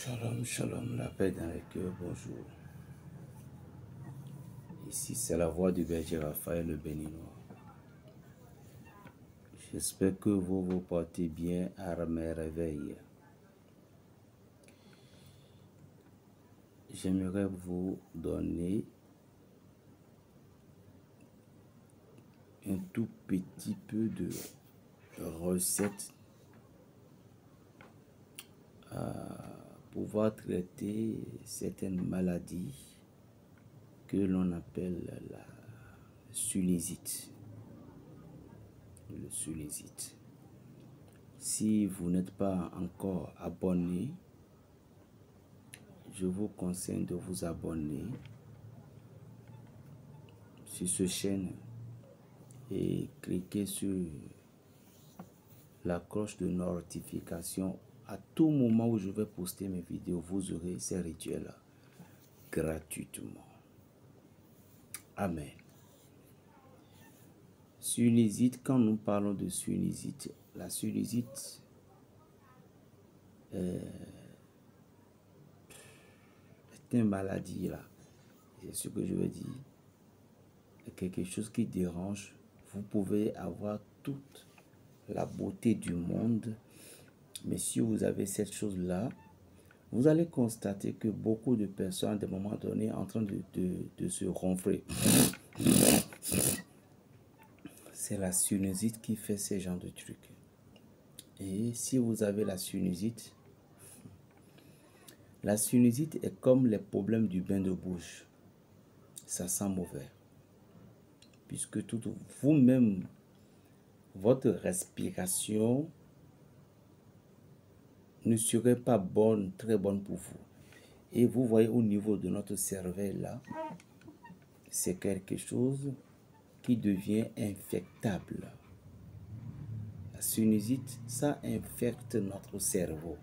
Shalom, shalom, la paix dans les cœurs, bonjour. Ici, c'est la voix du berger Raphaël le Béninois. J'espère que vous vous portez bien à mes réveils. J'aimerais vous donner un tout petit peu de recettes à pouvoir traiter certaines maladies que l'on appelle la sinusite. Le. Si vous n'êtes pas encore abonné, je vous conseille de vous abonner sur cette chaîne et cliquer sur la cloche de notification à tout moment où je vais poster mes vidéos, vous aurez ces rituels gratuitement. Amen. Sinusite, quand nous parlons de sinusite, la sinusite est une maladie là. C'est ce que je veux dire. Quelque chose qui dérange. Vous pouvez avoir toute la beauté du monde mais si vous avez cette chose-là, vous allez constater que beaucoup de personnes, à des moments donnés, en train de, se ronfler. C'est la sinusite qui fait ce genre de trucs. Et si vous avez la sinusite, la sinusite est comme les problèmes du bain de bouche. Ça sent mauvais. Puisque tout vous-même, votre respiration ne serait pas bonne, très bonne pour vous. Et vous voyez au niveau de notre cerveau là, c'est quelque chose qui devient infectable. La sinusite, ça infecte notre cerveau.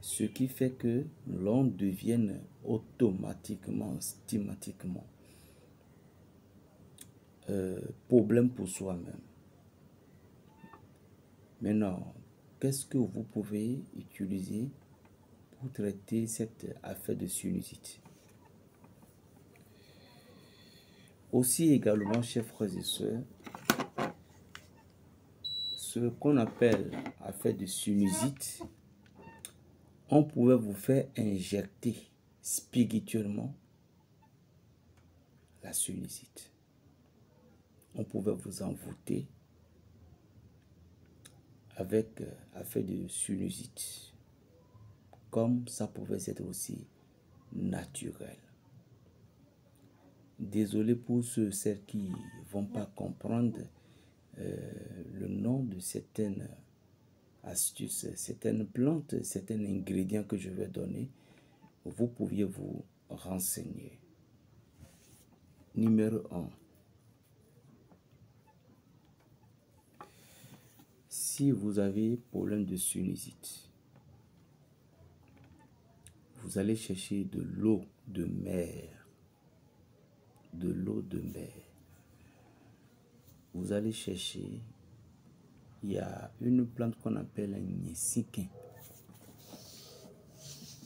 Ce qui fait que l'on devienne automatiquement, systématiquement, euh, problème pour soi-même. Maintenant, qu'est-ce que vous pouvez utiliser pour traiter cette affaire de sinusite? Aussi également, chers frères et sœurs, ce qu'on appelle affaire de sinusite, on pouvait vous faire injecter spirituellement la sinusite. On pouvait vous envoûter avec euh, affaire de sinusite. Comme ça pouvait être aussi naturel. Désolé pour ceux celles qui vont pas comprendre euh, le nom de certaines astuces, certaines plantes, certains ingrédients que je vais donner. Vous pouviez vous renseigner. Numéro 1. Vous avez problème de sinusite, vous allez chercher de l'eau de mer. De l'eau de mer. Vous allez chercher, il y a une plante qu'on appelle un nyesikin,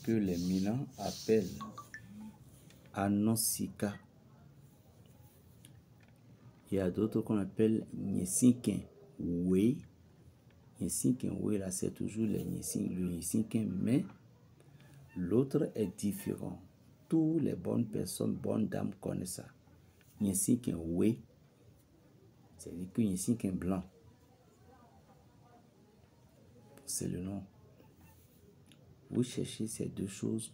que les Milans appellent Anonsika. Il y a d'autres qu'on appelle nyesikin, oui oui, là, c'est toujours le Nyesinkin, mais l'autre est différent. Toutes les bonnes personnes, bonnes dames connaissent ça. Nyesinkin, oui, c'est-à-dire que Nyesinkin blanc. C'est le nom. Vous cherchez ces deux choses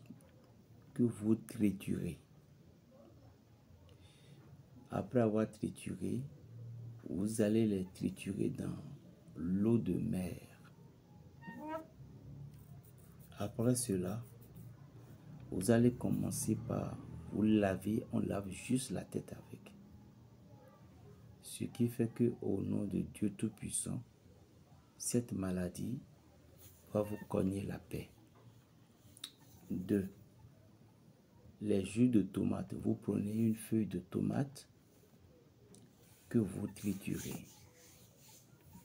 que vous triturez. Après avoir trituré, vous allez les triturer dans l'eau de mer. Après cela, vous allez commencer par vous laver, on lave juste la tête avec. Ce qui fait que au nom de Dieu Tout-Puissant, cette maladie va vous cogner la paix. 2. Les jus de tomate. Vous prenez une feuille de tomate que vous triturez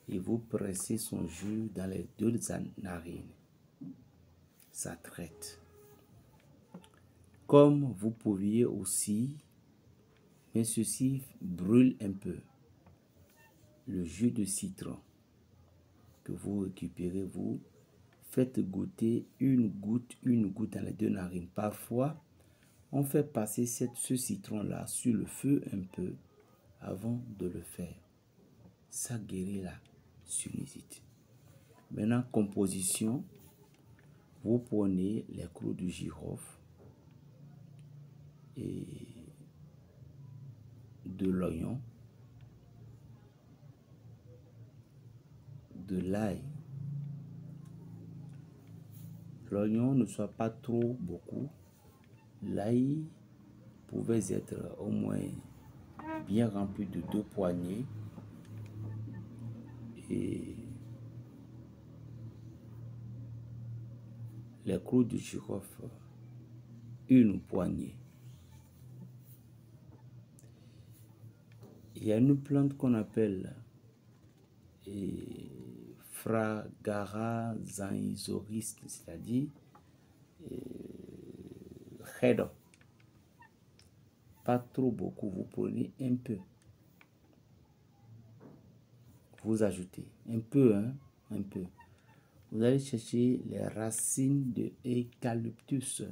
et vous pressez son jus dans les deux narines. ça traite. Comme vous pouviez aussi, mais ceci brûle un peu. Le jus de citron que vous récupérez, vous faites goûter une goutte, une goutte dans les deux narines. Parfois, on fait passer cette, ce citron-là sur le feu un peu avant de le faire. Ça guérit la Maintenant, composition. Vous prenez les clous du girofle et de l'oignon, de l'ail. L'oignon ne soit pas trop beaucoup. L'ail pouvait être au moins bien rempli de deux poignées les clous du girofle une poignée. Il y a une plante qu'on appelle Fragara zanzoris, c'est-à-dire Redo. Pas trop beaucoup, vous prenez un peu. Vous ajoutez un peu, hein, un peu. Vous allez chercher les racines de eucalyptus,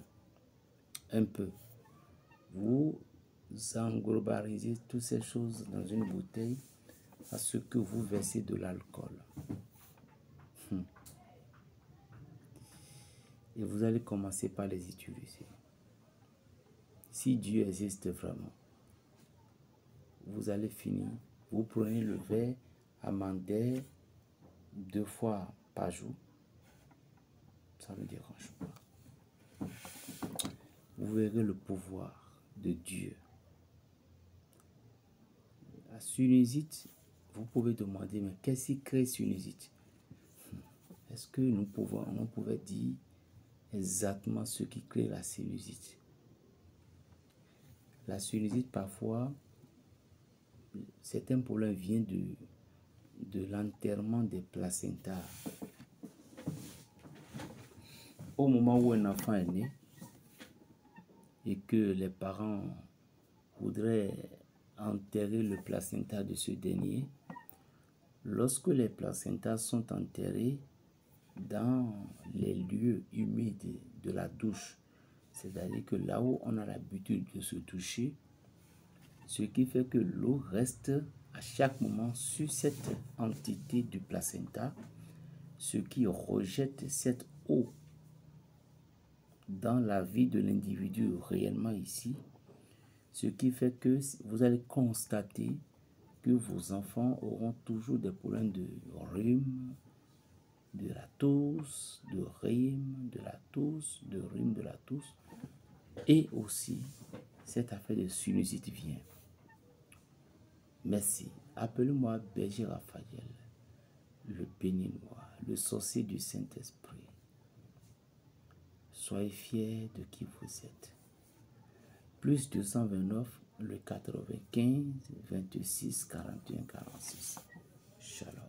un peu. Vous englobarisez toutes ces choses dans une bouteille à ce que vous versez de l'alcool. Hmm. Et vous allez commencer par les utiliser. Si Dieu existe vraiment, vous allez finir. Vous prenez le verre amender deux fois par jour. Ça ne dérange pas. Vous verrez le pouvoir de Dieu la sinusite, vous pouvez demander, mais qu'est-ce qui crée sinusite Est-ce que nous pouvons, on pouvait dire exactement ce qui crée la sinusite La sinusite, parfois, certains problèmes viennent de, de l'enterrement des placentas. Au moment où un enfant est né et que les parents voudraient enterrer le placenta de ce dernier, lorsque les placentas sont enterrés dans les lieux humides de la douche, c'est-à-dire que là où on a l'habitude de se toucher, ce qui fait que l'eau reste à chaque moment sur cette entité du placenta, ce qui rejette cette eau dans la vie de l'individu réellement ici, ce qui fait que vous allez constater que vos enfants auront toujours des problèmes de rhume, de la tousse, de rhume, de la tousse, de rhume, de la tousse. Et aussi, cette affaire de sinusite vient. Merci. Appelez-moi Berger Raphaël, le béninois, le sorcier du Saint-Esprit. Soyez fiers de qui vous êtes plus 229, le 95, 26, 41, 46. Shalom.